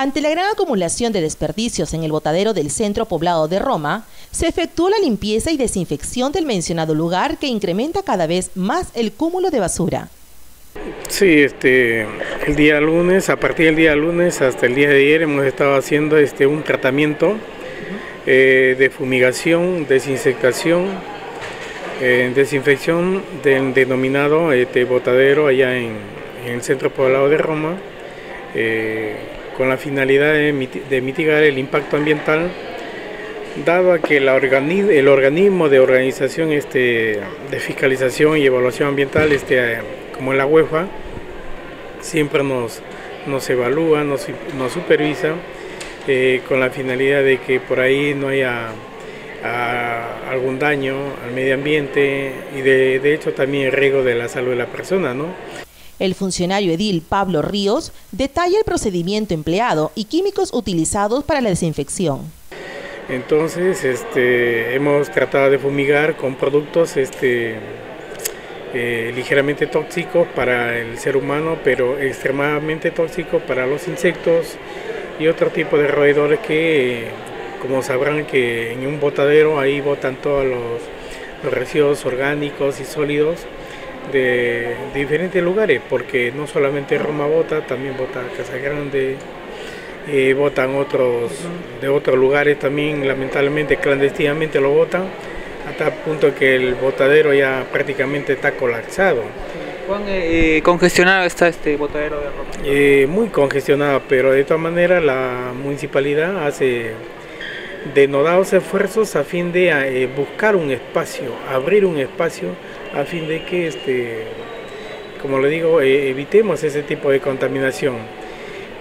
Ante la gran acumulación de desperdicios en el botadero del centro poblado de Roma, se efectuó la limpieza y desinfección del mencionado lugar que incrementa cada vez más el cúmulo de basura. Sí, este, el día lunes, a partir del día lunes hasta el día de ayer hemos estado haciendo este, un tratamiento eh, de fumigación, desinsectación, eh, desinfección del denominado este, botadero allá en, el centro poblado de Roma. Eh, con la finalidad de, mitigar el impacto ambiental, dado a que el organismo de organización este, de fiscalización y evaluación ambiental, este, como la UEFA, siempre nos, evalúa, nos, nos supervisa, eh, con la finalidad de que por ahí no haya algún daño al medio ambiente y de, de hecho también el riesgo de la salud de la persona, ¿no? El funcionario edil Pablo Ríos detalla el procedimiento empleado y químicos utilizados para la desinfección. Entonces, este, hemos tratado de fumigar con productos este, eh, ligeramente tóxicos para el ser humano, pero extremadamente tóxicos para los insectos y otro tipo de roedores que, como sabrán, que en un botadero ahí botan todos los residuos orgánicos y sólidos de, diferentes lugares, porque no solamente Roma vota, también vota Casa Grande, eh, votan otros de otros lugares también, lamentablemente clandestinamente lo votan, hasta el punto que el votadero ya prácticamente está colapsado. ¿Cuán eh, congestionado está este botadero de Roma? Eh, muy congestionado, pero de todas maneras la municipalidad hace denodados esfuerzos a fin de eh, buscar un espacio, abrir un espacio a fin de que, este, como le digo, eh, evitemos ese tipo de contaminación.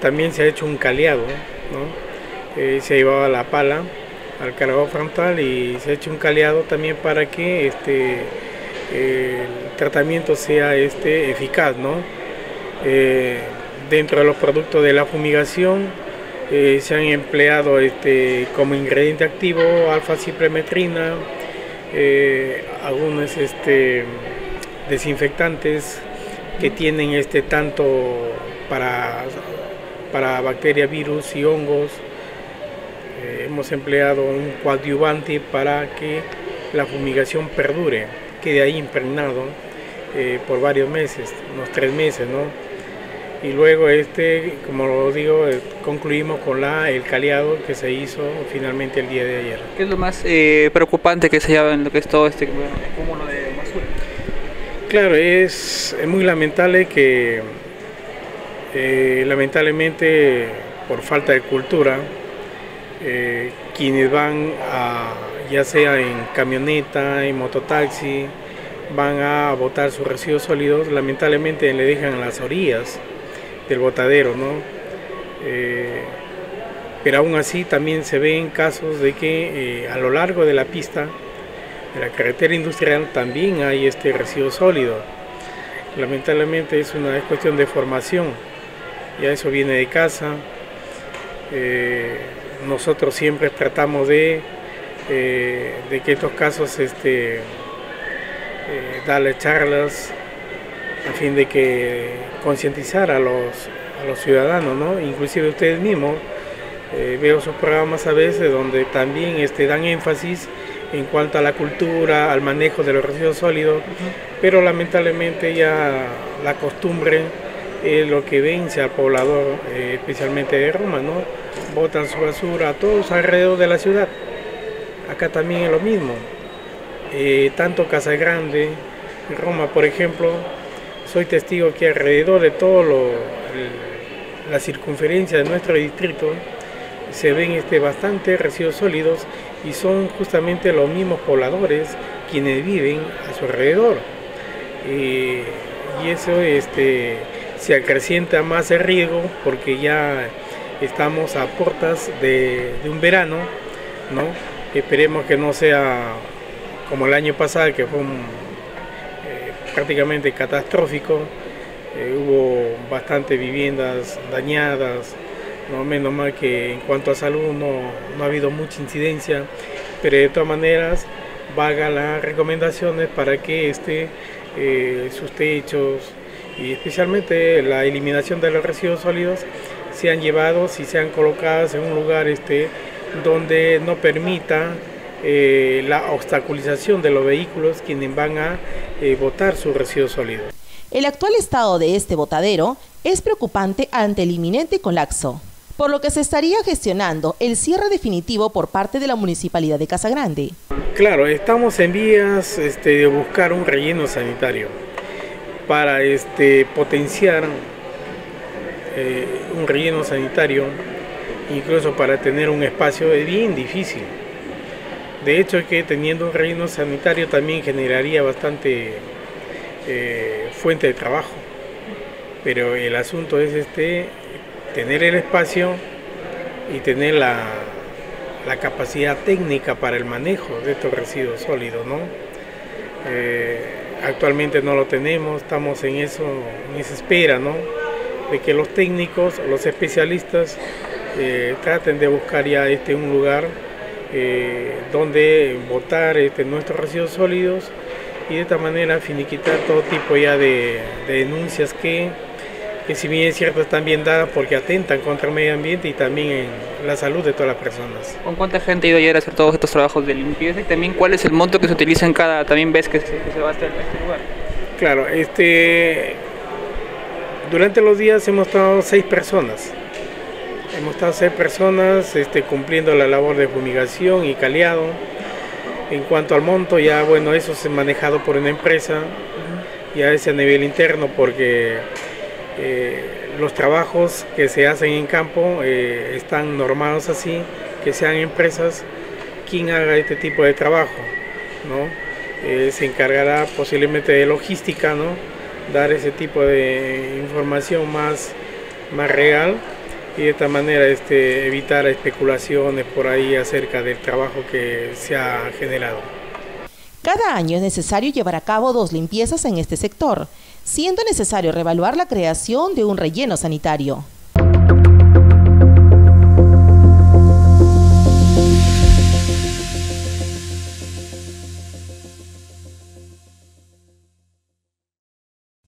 También se ha hecho un caleado, ¿no? Eh, se ha llevado la pala al cargado frontal y se ha hecho un caleado también para que este, el tratamiento sea este, eficaz. ¿no? dentro de los productos de la fumigación eh, se han empleado este, como ingrediente activo alfa-cipremetrina, eh, algunos este, desinfectantes que tienen este, tanto para, para bacterias, virus y hongos. Eh, hemos empleado un coadyuvante para que la fumigación perdure, quede ahí impregnado por varios meses, unos tres meses, ¿no? Y luego este, como lo digo, eh, concluimos con la, el caleado que se hizo finalmente el día de ayer. ¿Qué es lo más eh, preocupante que se lleva en lo que es todo este cúmulo de basura? Claro, es, muy lamentable que eh, lamentablemente por falta de cultura, quienes van a, ya sea en camioneta, en mototaxi, van a botar sus residuos sólidos, lamentablemente le dejan las orillas del botadero, ¿no? Eh, pero aún así también se ven casos de que eh, a lo largo de la pista, de la carretera industrial, también hay este residuo sólido. Lamentablemente es una cuestión de formación, ya eso viene de casa. Eh, nosotros siempre tratamos de, de que estos casos este, darle charlas a fin de que concientizar a los, a los ciudadanos, ¿no? inclusive ustedes mismos. Eh, veo sus programas a veces donde también este, dan énfasis en cuanto a la cultura, al manejo de los residuos sólidos, pero lamentablemente ya la costumbre es lo que vence al poblador, eh, especialmente de Roma, ¿no? Botan su basura a todos alrededor de la ciudad. Acá también es lo mismo. Eh, tanto Casa Grande, Roma, por ejemplo, soy testigo que alrededor de todo la circunferencia de nuestro distrito se ven este, bastante residuos sólidos y son justamente los mismos pobladores quienes viven a su alrededor. y eso este, se acrecienta más el riesgo porque ya estamos a puertas de, un verano, ¿no? Esperemos que no sea como el año pasado, que fue un prácticamente catastrófico. Eh, hubo bastantes viviendas dañadas, no menos mal que en cuanto a salud no, ha habido mucha incidencia, pero de todas maneras vaga las recomendaciones para que este, sus techos y especialmente la eliminación de los residuos sólidos sean llevados y sean colocados en un lugar este, donde no permita eh, la obstaculización de los vehículos quienes van a eh, botar sus residuos sólidos. El actual estado de este botadero es preocupante ante el inminente colapso, por lo que se estaría gestionando el cierre definitivo por parte de la Municipalidad de Casagrande. Claro, estamos en vías este, de buscar un relleno sanitario para este, potenciar eh, un relleno sanitario, incluso para tener un espacio es bien difícil. De hecho, que teniendo un relleno sanitario también generaría bastante eh, fuente de trabajo. Pero el asunto es este, tener el espacio y tener la, capacidad técnica para el manejo de estos residuos sólidos, ¿no? Eh, actualmente no lo tenemos, estamos en eso, en esa espera, ¿no? De que los técnicos, los especialistas eh, traten de buscar ya este un lugar eh, donde botar este, nuestros residuos sólidos y de esta manera finiquitar todo tipo ya de, de denuncias que que si bien es cierto están bien dadas porque atentan contra el medio ambiente y también en la salud de todas las personas. ¿Con cuánta gente ha ido ayer a hacer todos estos trabajos de limpieza y también cuál es el monto que se utiliza en cada también vez que se, que se va a este, este lugar? Claro, este durante los días hemos estado seis personas. Hemos estado seis personas este, cumpliendo la labor de fumigación y caleado. En cuanto al monto, ya bueno, eso es manejado por una empresa, ya es a nivel interno porque eh, los trabajos que se hacen en campo eh, están normados así, que sean empresas quien haga este tipo de trabajo, ¿no? Eh, se encargará posiblemente de logística, ¿no? dar ese tipo de información más, más real y de esta manera este, evitar especulaciones por ahí acerca del trabajo que se ha generado. Cada año es necesario llevar a cabo dos limpiezas en este sector, siendo necesario revaluar la creación de un relleno sanitario.